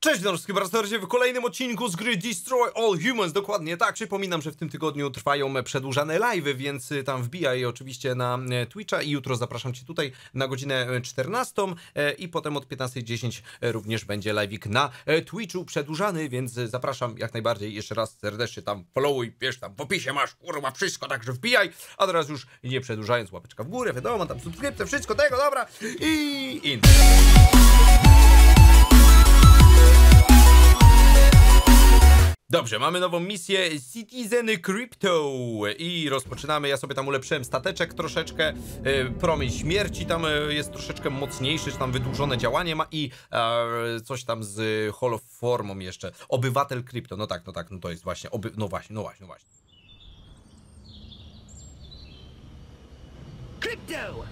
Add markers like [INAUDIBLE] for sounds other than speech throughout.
Cześć, witam wszystkich bardzo w kolejnym odcinku z gry Destroy All Humans. Dokładnie tak. Przypominam, że w tym tygodniu trwają przedłużane live'y, więc y, tam wbijaj oczywiście na e, Twitcha i jutro zapraszam Cię tutaj na godzinę e, 14 e, i potem od 15.10 również będzie live'ik na e, Twitchu przedłużany, więc e, zapraszam jak najbardziej jeszcze raz serdecznie tam followuj, wiesz, tam w opisie masz kurwa wszystko, także wbijaj. A teraz już nie przedłużając, łapeczka w górę, wiadomo, tam subskrypcja, wszystko tego, dobra i in. Dobrze, mamy nową misję Citizen Crypto i rozpoczynamy. Ja sobie tam ulepszyłem stateczek troszeczkę. E, promień śmierci tam e, jest troszeczkę mocniejszy, czy tam wydłużone działanie ma i e, coś tam z holoformą jeszcze. Obywatel krypto. No tak, no tak, no to jest właśnie. Oby... No właśnie, no właśnie, no właśnie. Crypto!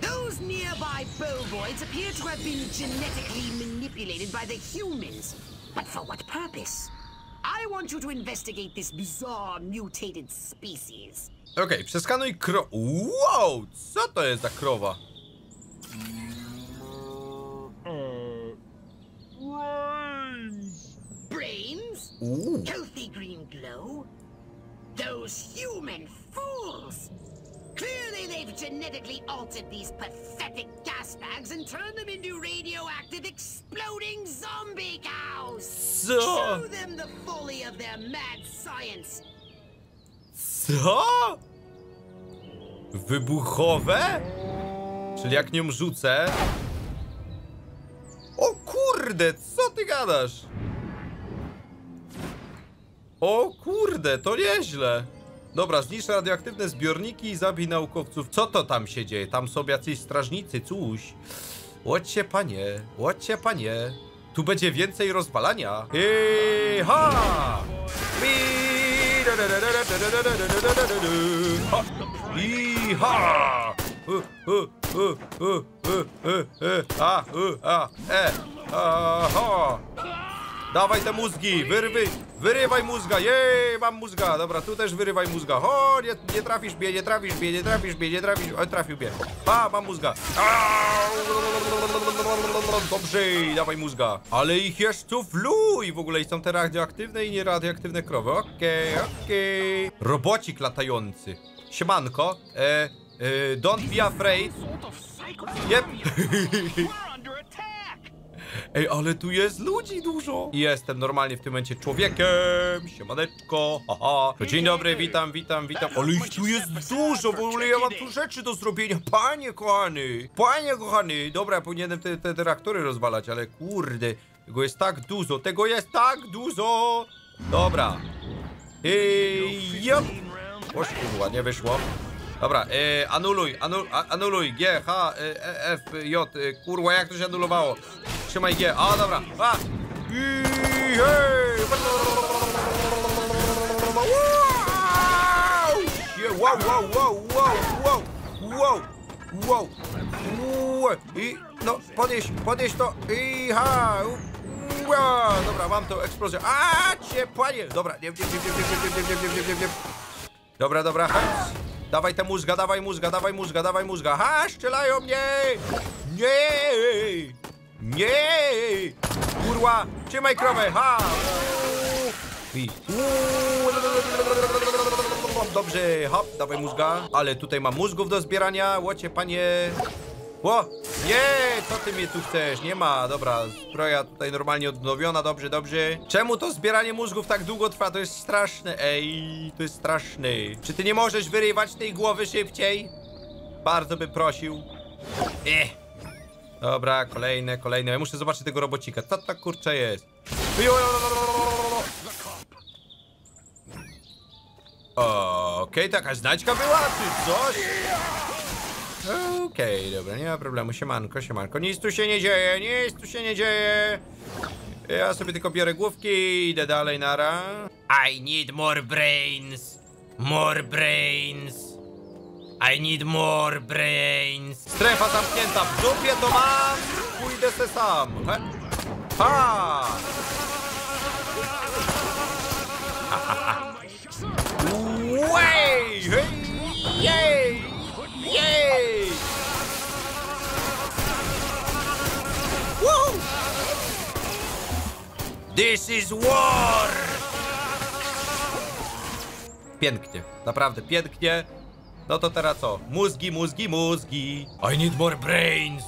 Those nearby bovoids appear to have been genetically manipulated by the humans. But for what purpose? I want you to investigate this bizarre mutated species. Okej, przeskanuj kro... Wow! Co to jest za krowa? Brains? Uuu. Healthy green glow? Those human fools! Clearly they've genetically altered these pathetic gas bags and turned them into radioactive exploding zombie cows! Co? Show them the of their mad science! Co? Wybuchowe? Czyli jak nią rzucę... O kurde, co ty gadasz? O kurde, to nieźle. Dobra, zniszcz radioaktywne zbiorniki i zabij naukowców. Co to tam się dzieje? Tam są jacyś strażnicy, coś. Łocie panie, łocie panie. Tu będzie więcej rozwalania. Eee, ha! I ha! U, u, u, u, u, u, a, u, a, e, a, ha! Dawaj te mózgi, wyrwy, wyrywaj mózga, jej, mam mózga, dobra, tu też wyrywaj mózga, o, nie, nie trafisz mnie, nie trafisz mnie, nie trafisz mnie, nie trafisz, o, trafił mnie, a, mam mózga, dobrze, dawaj mózga, ale ich jest tu fluj, w ogóle i są te radioaktywne i nieradioaktywne krowy, okej, okej, robocik latający, siemanko, e, e, don't be afraid, yep, [LAUGHS] Ej, ale tu jest ludzi dużo. Jestem normalnie w tym momencie człowiekiem. Siemaneczko, haha. Dzień dobry, witam, witam, witam. Ale ich tu jest dużo, w ogóle ja mam tu rzeczy do zrobienia. Panie kochany, panie kochany. Dobra, powinienem te, te, te reaktory rozwalać, ale kurde, tego jest tak dużo, tego jest tak dużo. Dobra. Ej, jop. Oś, kurwa, nie wyszło. Dobra, e, anuluj, anul, anuluj, G, H, e, E, F, J, e, kurwa, jak to się anulowało? trzymaj G. O, dobra. A! I, hej! Wow, wow, wow, wow, wow, wow, wow, wow. I, no, podnieś, podnieś to. I, ha, dobra, mam tą eksplozję. A, cię, panie! Dobra, nie, nie, nie, nie, nie, nie, nie, Dobra, dobra. Dawaj te mózga, dawaj mózga, dawaj mózga, dawaj mózga. Ha, strzelają mnie! Nie! Nie! Kurwa, trzymaj krowę, ha! I... Dobrze, hop, dawaj mózga. Ale tutaj mam mózgów do zbierania, łocie panie. O! Nie! Co ty mnie tu chcesz? Nie ma, dobra, zbroja tutaj normalnie odnowiona, dobrze, dobrze. Czemu to zbieranie mózgów tak długo trwa? To jest straszne, ej, to jest straszne. Czy ty nie możesz wyrywać tej głowy szybciej? Bardzo bym prosił. Eh. Dobra, kolejne, kolejne. Ja muszę zobaczyć tego robocika. Co to kurcze jest? Okej, taka znajdźka była, czy coś? Okej, dobra, nie ma problemu. Siemanko, siemanko. Nic tu się nie dzieje, nic tu się nie dzieje. Ja sobie tylko biorę główki i idę dalej, nara. I need more brains. More brains. I need more brains. Strefa zamknięta, w dupie to mam. Pójdę se sam. He? Ha! Way! Hej! Jej! Jej! Woo! This is war! Pięknie, naprawdę pięknie. No to teraz co? Mózgi, mózgi, mózgi. I need more brains.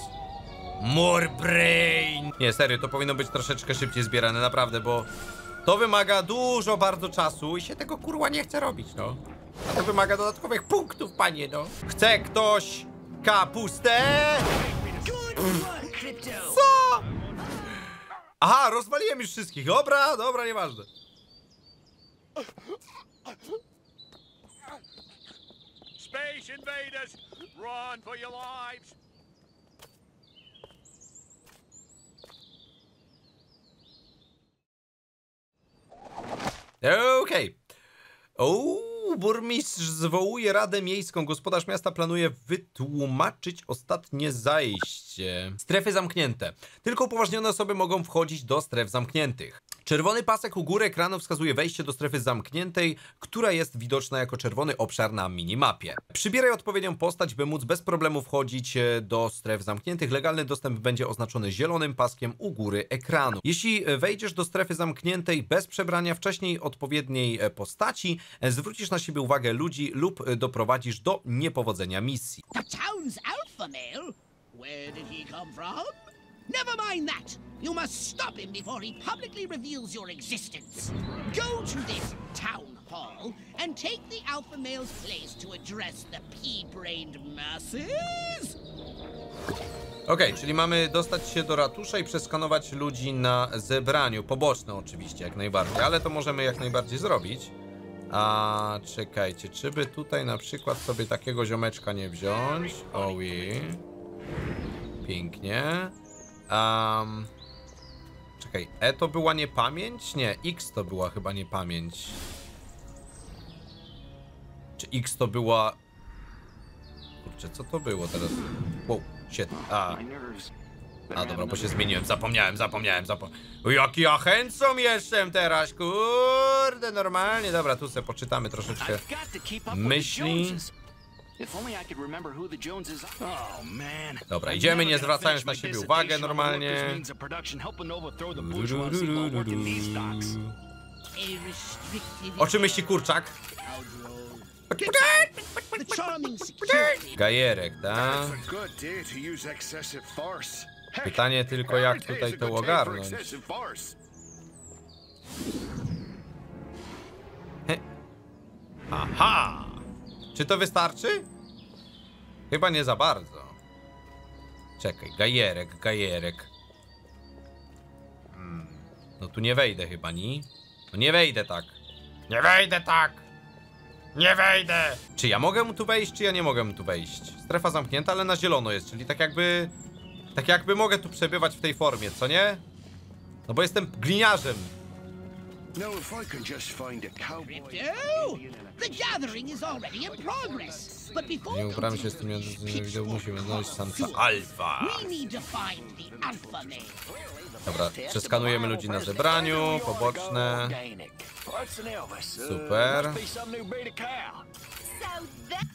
More brain. Nie, serio, to powinno być troszeczkę szybciej zbierane, naprawdę, bo to wymaga dużo bardzo czasu i się tego kurwa nie chce robić, no. A to wymaga dodatkowych punktów, panie, no. Chce ktoś kapustę? Co? Aha, rozwaliłem już wszystkich. Dobra, dobra, nieważne. Space invaders! Run for your lives! Okej. O, burmistrz zwołuje Radę Miejską. Gospodarz miasta planuje wytłumaczyć ostatnie zajście. Strefy zamknięte. Tylko upoważnione osoby mogą wchodzić do stref zamkniętych. Czerwony pasek u góry ekranu wskazuje wejście do strefy zamkniętej, która jest widoczna jako czerwony obszar na minimapie. Przybieraj odpowiednią postać, by móc bez problemu wchodzić e, do stref zamkniętych. Legalny dostęp będzie oznaczony zielonym paskiem u góry ekranu. Jeśli e, wejdziesz do strefy zamkniętej bez przebrania wcześniej odpowiedniej e, postaci, zwrócisz na siebie uwagę ludzi lub doprowadzisz do niepowodzenia misji. The town's alpha male? Where did he come from? Never mind that! You must stop him before he publicly reveals your existence. Go to this town hall and take the alpha male's place to address the pea-brained masses? Okej, czyli mamy dostać się do ratusza i przeskanować ludzi na zebraniu. Poboczne oczywiście, jak najbardziej, ale to możemy jak najbardziej zrobić. A czekajcie, czy by tutaj na przykład sobie takiego ziomeczka nie wziąć? Owi. Pięknie. Um, czekaj, E to była niepamięć? Nie, X to była chyba niepamięć. Czy X to była... Kurczę, co to było teraz? Wow, shit. A, a dobra, bo się zmieniłem, zapomniałem, zapomniałem, zapomniałem. Jaki ja chęcą jestem teraz, kurde, normalnie. Dobra, tu sobie poczytamy troszeczkę. Myśli. Dobra, I'm idziemy, nie zwracając na siebie uwagę normalnie. O czym myśli kurczak? Gajerek, tak? Pytanie tylko, jak tutaj to ogarnąć. Aha! Czy to wystarczy? Chyba nie za bardzo. Czekaj, gajerek, gajerek. Hmm. No tu nie wejdę chyba, ni? No nie wejdę tak. Nie wejdę tak! Nie wejdę! Czy ja mogę tu wejść, czy ja nie mogę tu wejść? Strefa zamknięta, ale na zielono jest, czyli tak jakby... Tak jakby mogę tu przebywać w tej formie, co nie? No bo jestem gliniarzem. Now, if I can just find a cowboy. Crypto! The gathering is already in progress. But before Nie ubramy się z tym pitchfork musimy znaleźć samca alfa. We need to find the alpha male. Dobra, przeskanujemy ludzi na zebraniu, poboczne. Super.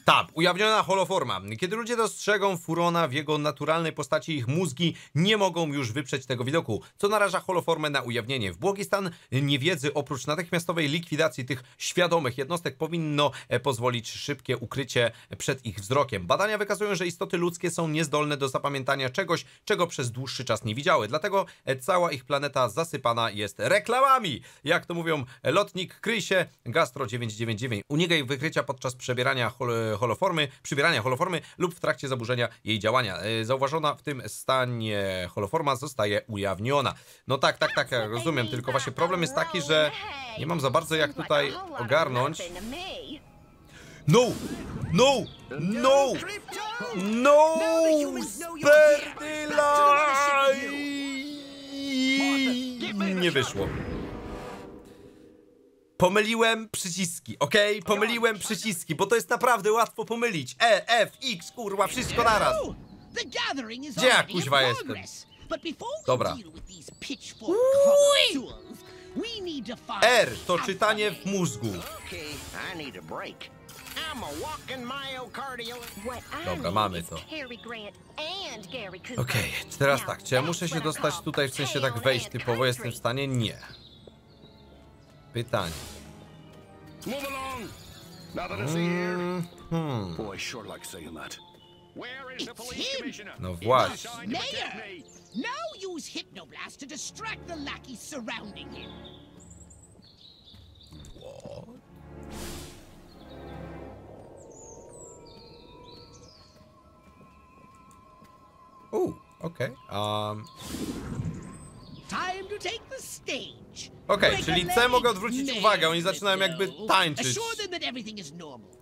Tab, ujawniona holoforma. Kiedy ludzie dostrzegą Furona w jego naturalnej postaci, ich mózgi nie mogą już wyprzeć tego widoku, co naraża holoformę na ujawnienie. W błogi stan niewiedzy, oprócz natychmiastowej likwidacji tych świadomych jednostek, powinno e, pozwolić szybkie ukrycie przed ich wzrokiem. Badania wykazują, że istoty ludzkie są niezdolne do zapamiętania czegoś, czego przez dłuższy czas nie widziały. Dlatego e, cała ich planeta zasypana jest reklamami. Jak to mówią e, lotnik Krysie, Gastro 999. Unikaj wykrycia podczas przebierania hol holoformy, przybierania holoformy lub w trakcie zaburzenia jej działania. E, Zauważona w tym stanie holoforma zostaje ujawniona. No tak, tak, tak, ja rozumiem, tylko właśnie problem jest taki, że nie mam za bardzo jak tutaj ogarnąć. No! No! No! No! Sperdylaj! Nie wyszło. Pomyliłem przyciski, okej? Pomyliłem przyciski, bo to jest naprawdę łatwo pomylić. E, F, X, kurwa, wszystko naraz. Gdzie ja, kuźwa, jestem? Dobra. R to czytanie w mózgu. Dobra, mamy to. Okej, teraz tak, czy ja muszę się dostać tutaj w sensie tak wejść typowo, jestem w stanie? Nie. Pytanie. Move along. Now that I see here. Hmm. Boy, sure like saying that. Where is the police him. commissioner? No He's właśnie. assigned to protect Mayor! Now use Hypnoblast to distract the lackeys surrounding him. Oh. Okay. Um, Okej, czyli C mogę odwrócić uwagę, oni zaczynają jakby tańczyć.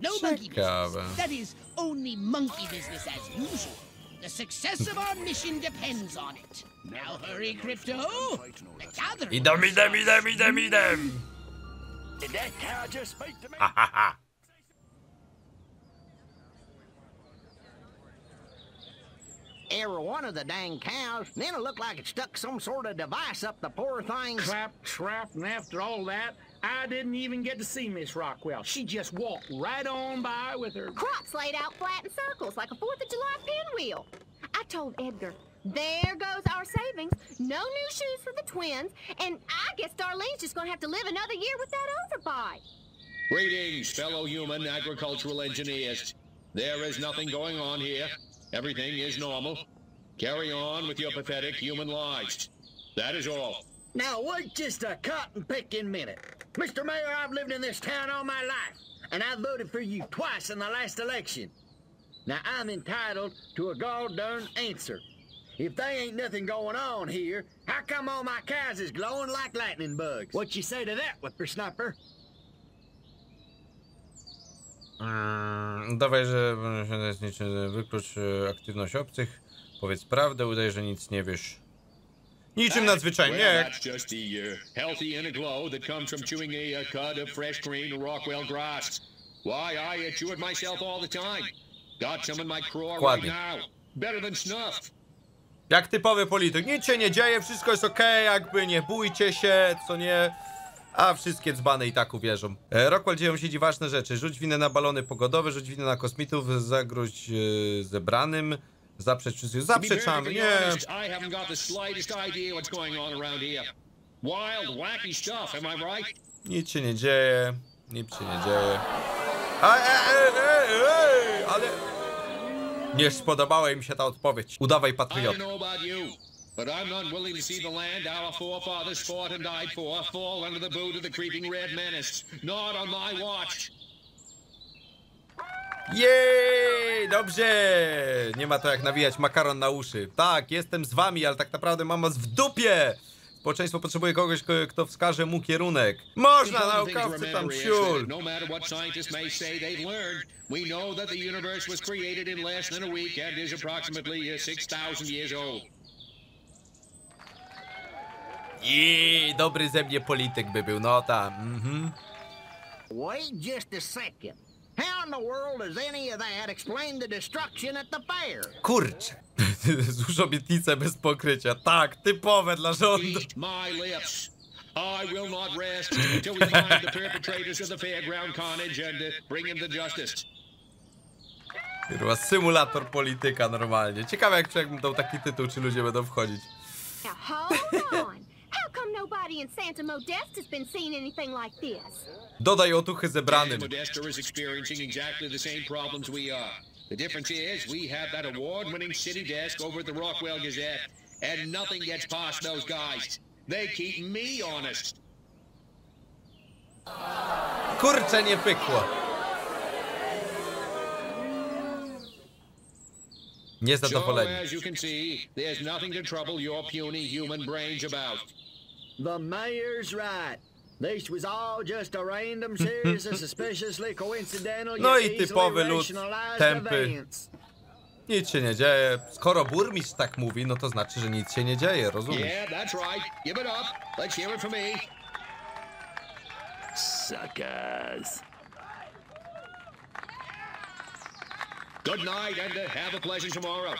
No Ciekawe. The success of our mission depends on it. Now hurry, Crypto. The gathering. idem, idem, idem, idem, idem! Did that cow just speak to me? Every one of the dang cows, then it looked like it stuck some sort of device up the poor thing's. Clap, trap, and after all that, I didn't even get to see Miss Rockwell. She just walked right on by with her. crops laid out flat in circles like a Fourth of July pinwheel. I told Edgar, there goes our savings. No new shoes for the twins, and I guess Darlene's just gonna have to live another year with that overbite. Greetings, fellow human agricultural engineers. There is nothing going on here. Everything is normal. Carry on with your pathetic human lives. That is all. Now, wait just a cotton picking minute. Mr. Mayor, I've lived in this town all my life, and I voted for you twice in the last election. Now, I'm entitled to a gall darn answer. If they ain't nothing going on here, how come all my cows is glowing like lightning bugs? What you say to that, whippersnapper? Mm, Dawaj, że wyklucz e, aktywność obcych. Powiedz prawdę, udaj, że nic nie wiesz. Niczym Well, nadzwyczajnie. that's just the uh, healthy inner glow that comes from chewing a, cud of fresh green Rockwell grass. Why, I uh, chew it myself all the time. Got some in my craw right now. Better than snuff. Jak typowy polityk. Nic się nie dzieje, wszystko jest okej, jakby nie bójcie się, co nie. A wszystkie dzbany i tak uwierzą. E, Rockwell dzieją się dziwaczne rzeczy. Rzuć winę na balony pogodowe, rzuć winę na kosmitów, zagroź e, zebranym, zaprzecz Zaprzeczamy, perfectly nie. Nic się nie dzieje, nic się nie dzieje. A, e, e, e, e, ale... Nie spodobała im się ta odpowiedź. Udawaj I but I'm not willing to see the land our forefathers fought and died for fall under the boot of the creeping red menace. Not on my watch. Jej, dobrze! Nie ma to jak nawijać makaron na uszy. Tak, jestem z wami, ale tak naprawdę mam was w dupie! Społeczeństwo potrzebuje kogoś, ko- kto wskaże mu kierunek. Można, naukowcy tam that No matter what scientists may say they've learned, we know that the universe was created in less than a week and is approximately uh, 6,000 years old. Jej, dobry ze mnie polityk by był, no tam. Mhm. Wait just a second. How in the world does any of that explain the destruction at the fair? Kurczę. [LAUGHS] Złóż obietnicę bez pokrycia. Tak, typowe dla rządu. Eat my lips. I will not rest until we find the perpetrators of the fairground carnage and uh, bring them to justice. Kurwa, symulator polityka normalnie. Ciekawe jak jakbym dał taki tytuł, czy ludzie będą wchodzić. Now hold on. How come nobody in Santa Modesta's been seeing anything like this? Dodaj otuchy zebranym. Modesto is experiencing exactly the same problems we are. The difference is we have that award-winning city desk over at the Rockwell Gazette, and nothing gets past those guys. They keep me honest. Kurczę, nie pykło. So, Niezadowoleni. as you can see, there's nothing to trouble your puny human brains about. The mayor's right. This was all just a random series of [LAUGHS] suspiciously coincidental No i typowy lud tępy. Nic się nie dzieje. Skoro burmistrz tak mówi, no to znaczy, że nic się nie dzieje, rozumiesz? Yeah, that's right. Give it up. Let's hear it from me. Suckers. Good night, and uh, have a pleasant tomorrow.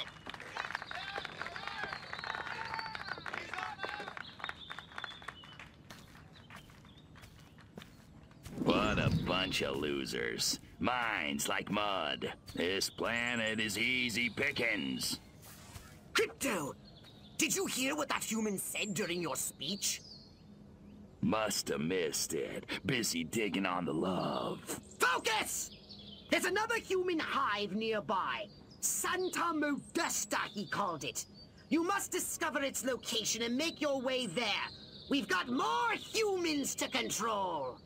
What a bunch of losers. Minds like mud. This planet is easy pickings. Crypto, did you hear what that human said during your speech? Must have missed it. Busy digging on the love. Focus! There's another human hive nearby. Santa Modesta, he called it. You must discover its location and make your way there. We've got more humans to control.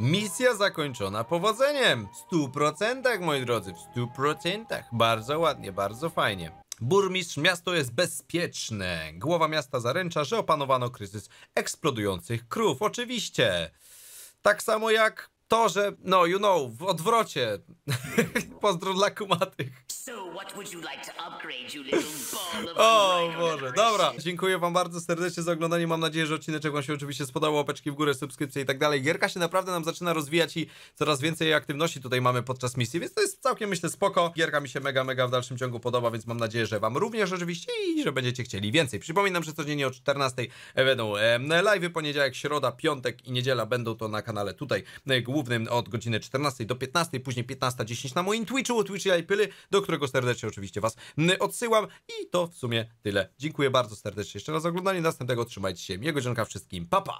Misja zakończona powodzeniem. W 100% moi drodzy, w 100%. Bardzo ładnie, bardzo fajnie. Burmistrz, miasto jest bezpieczne. Głowa miasta zaręcza, że opanowano kryzys eksplodujących krów. Oczywiście. Tak samo jak to, że, no, you know, w odwrocie. [LAUGHS] Pozdro dla kumatych. O Boże, dobra. Dziękuję wam bardzo serdecznie za oglądanie. Mam nadzieję, że odcinek wam się oczywiście spodobał. Łapeczki w górę, subskrypcje i tak dalej. Gierka się naprawdę nam zaczyna rozwijać i coraz więcej aktywności tutaj mamy podczas misji, więc to jest całkiem myślę spoko. Gierka mi się mega, mega w dalszym ciągu podoba, więc mam nadzieję, że wam również oczywiście i że będziecie chcieli więcej. Przypominam, że codziennie o 14 będą e, live, poniedziałek, środa, piątek i niedziela będą to na kanale tutaj e, głównym od godziny 14 do 15, później 15.10 na moim Twitchu, Twitch i Pyly, do którego serdecznie oczywiście was odsyłam i to w sumie tyle. Dziękuję bardzo serdecznie jeszcze raz za oglądanie. Następnego trzymajcie się. Miłego dzionka wszystkim. Pa pa!